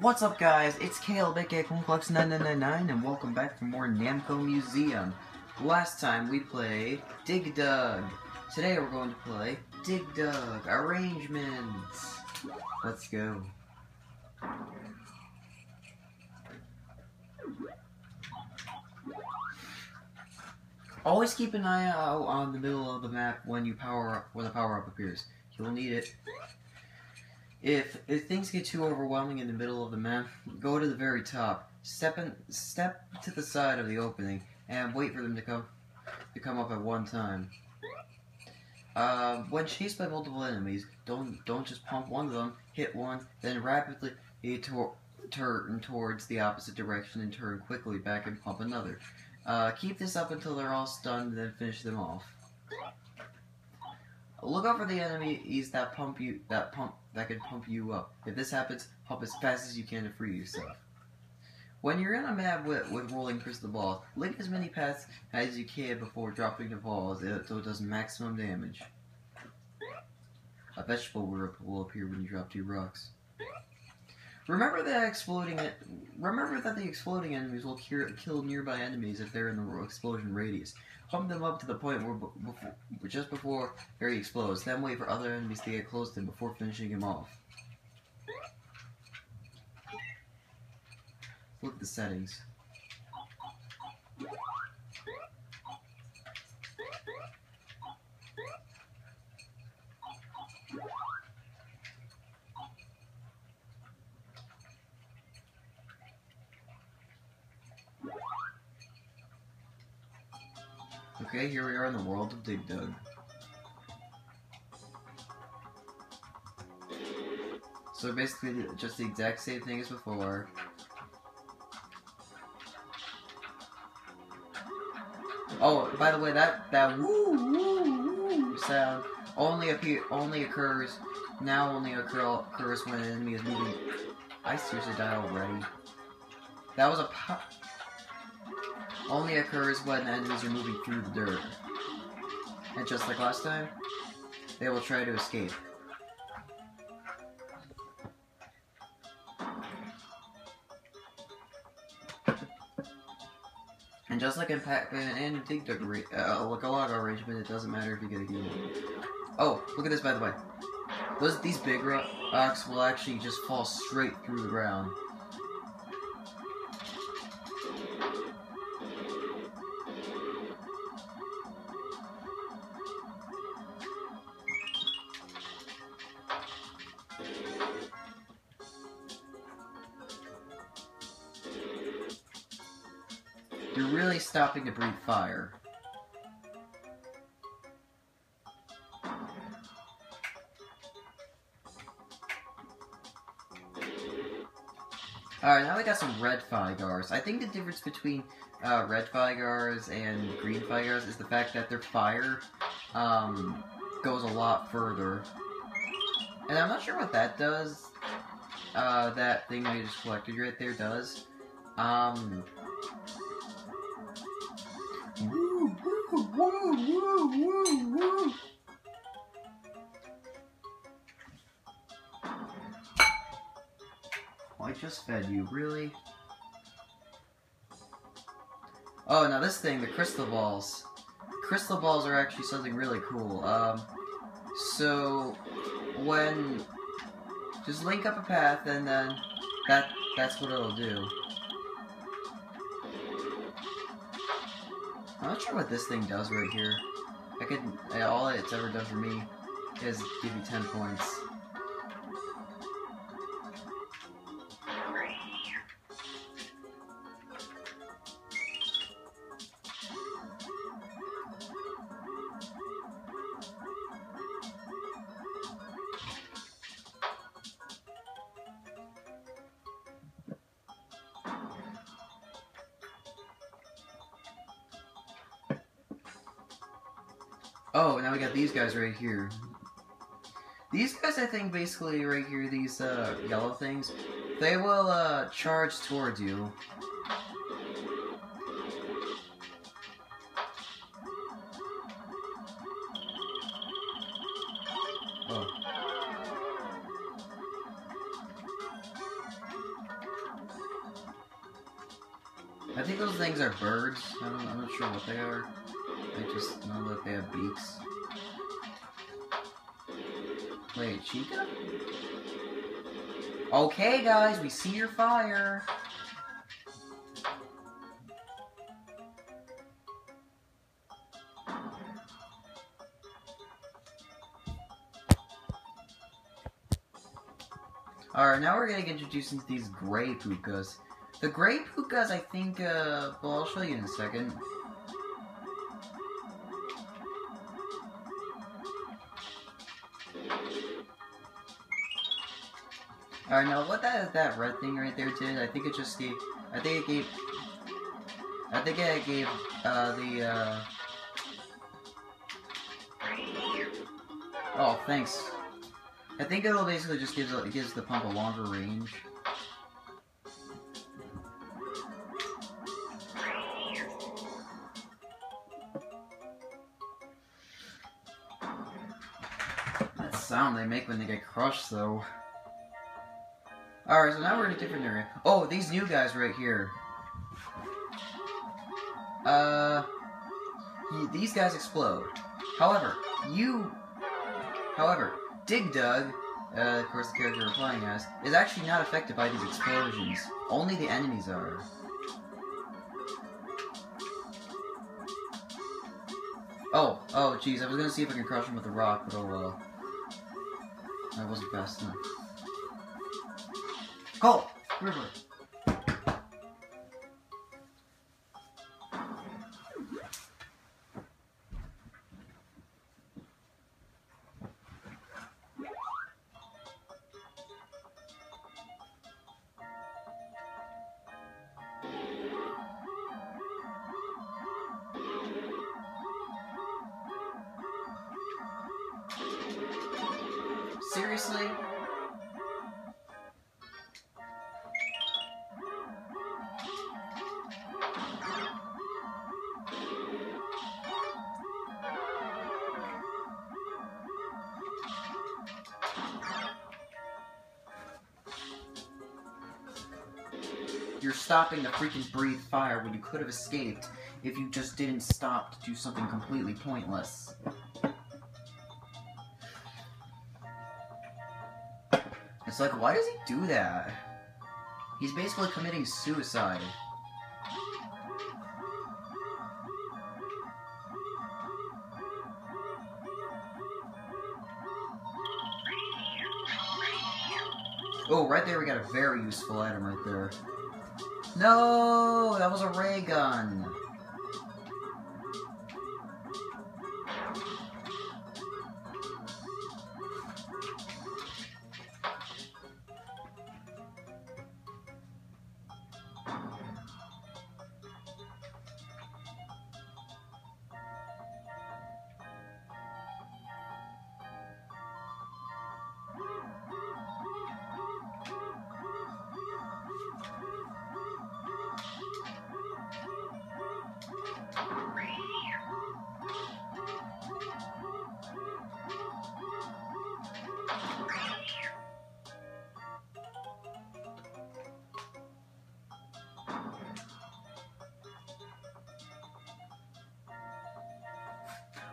What's up guys, it's Caleb aka ClonaClox9999 and welcome back for more Namco Museum. Last time we played Dig Dug. Today we're going to play Dig Dug Arrangements. Let's go. Always keep an eye out on the middle of the map when you power up, when the power up appears. You'll need it. If if things get too overwhelming in the middle of the map, go to the very top. Step in, step to the side of the opening and wait for them to come to come up at one time. Uh, when chased by multiple enemies, don't don't just pump one of them. Hit one, then rapidly tor turn towards the opposite direction and turn quickly back and pump another. Uh, keep this up until they're all stunned, then finish them off. Look out for the enemies that pump you that pump that can pump you up. If this happens, pump as fast as you can to free yourself. When you're in a map with, with rolling crystal balls, link as many paths as you can before dropping the balls uh, so it does maximum damage. A vegetable will appear when you drop two rocks. Remember that exploding. Remember that the exploding enemies will kill nearby enemies if they're in the explosion radius. Pump them up to the point where before, just before he explodes. Then wait for other enemies to get close to him before finishing him off. Look at the settings. Okay, here we are in the world of Dig Dug. So basically, just the exact same thing as before. Oh, by the way, that that woo woo woo sound only appear only occurs now only occur, occurs when an enemy is moving. I seriously died already. That was a pop only occurs when enemies are moving through the dirt. And just like last time, they will try to escape. And just like in, pa and Dig Dug, uh, like a log arrangement, it doesn't matter if you get a game. Oh, look at this by the way. Those these big rocks will actually just fall straight through the ground. To breathe fire. Alright, now we got some red Fygars. I think the difference between uh, red Fygars and green Fygars is the fact that their fire um, goes a lot further. And I'm not sure what that does. Uh, that thing I just collected right there does. Um, I just fed you, really? Oh, now this thing, the crystal balls. Crystal balls are actually something really cool. Um, so, when... Just link up a path, and then that that's what it'll do. I'm not sure what this thing does right here. I could, all it's ever done for me is give you 10 points. Oh, now we got these guys right here. These guys, I think, basically right here, these uh, yellow things, they will uh, charge towards you. Oh. I think those things are birds. I am not sure what they are. I just know that they have beaks. Wait, Chica? Okay, guys, we see your fire. Alright, now we're gonna get introduced into these gray Pookas. The gray Pookas, I think, uh, well, I'll show you in a second. Alright, now what that that red thing right there did, I think it just gave, I think it gave, I think it gave, uh, the, uh, oh, thanks. I think it'll basically just gives, it gives the pump a longer range. That sound they make when they get crushed, though. Alright, so now we're in a different area. Oh, these new guys right here. Uh, these guys explode. However, you, however, Dig Dug, uh, of course the character we're playing as, is actually not affected by these explosions. Only the enemies are. Oh, oh, jeez, I was gonna see if I can crush him with a rock, but oh well. I wasn't fast enough. Go! River! Seriously? You're stopping the freaking breathe fire when you could have escaped if you just didn't stop to do something completely pointless. It's like, why does he do that? He's basically committing suicide. Oh, right there we got a very useful item right there. No, that was a ray gun.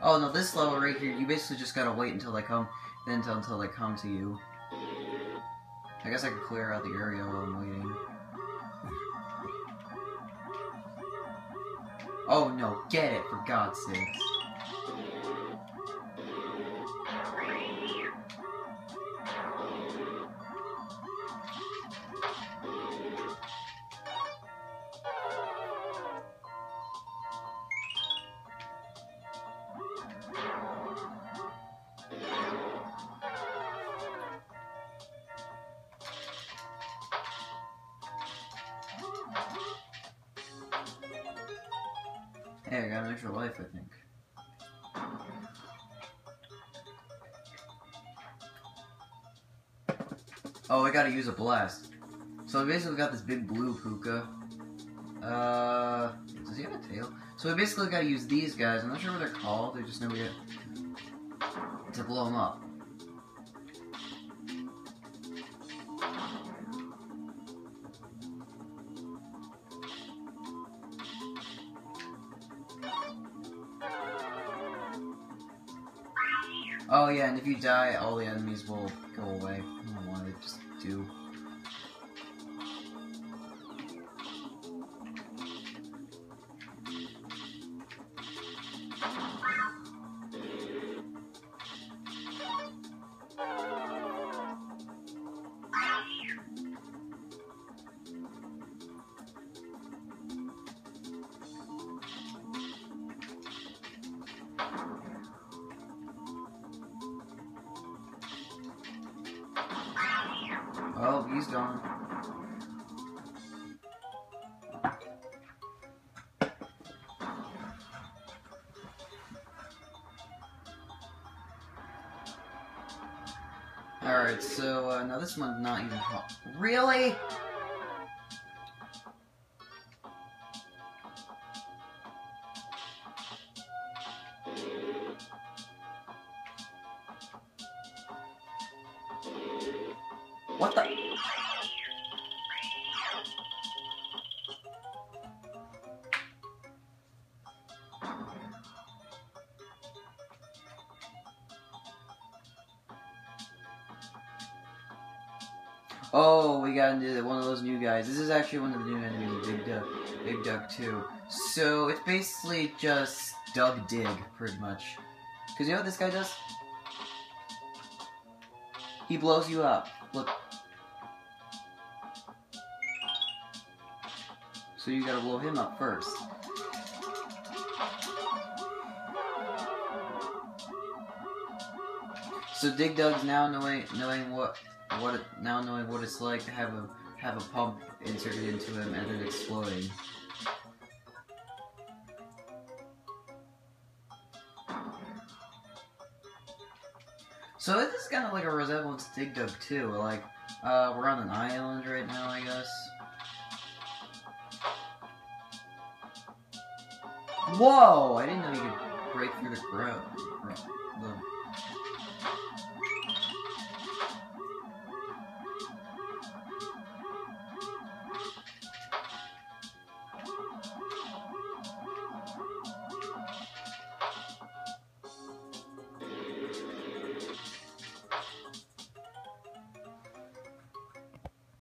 Oh no, this level right here, you basically just gotta wait until they come, then until, until they come to you. I guess I could clear out the area while I'm waiting. Oh no, get it, for God's sake. Hey, I got an extra life, I think. Oh, I gotta use a blast. So I basically got this big blue Pooka. Uh, does he have a tail? So I basically gotta use these guys. I'm not sure what they're called. I just know we get to blow them up. Oh yeah, and if you die, all the enemies will go away. I don't know why they just do. Oh, he's gone. Alright, so, uh, now this one's not even hot. Really? What the? Oh, we got into one of those new guys. This is actually one of the new enemies, Dig Dug, Dig Dug 2. So, it's basically just Doug Dig, pretty much. Because you know what this guy does? He blows you up. Look. So you gotta blow him up first. So Dig Dug's now knowing knowing what what it, now knowing what it's like to have a have a pump inserted into him and then exploding. So this is kind of like a resemblance to Dig Dug 2. Like, uh, we're on an island right now, I guess. Whoa! I didn't know you could break through the ground.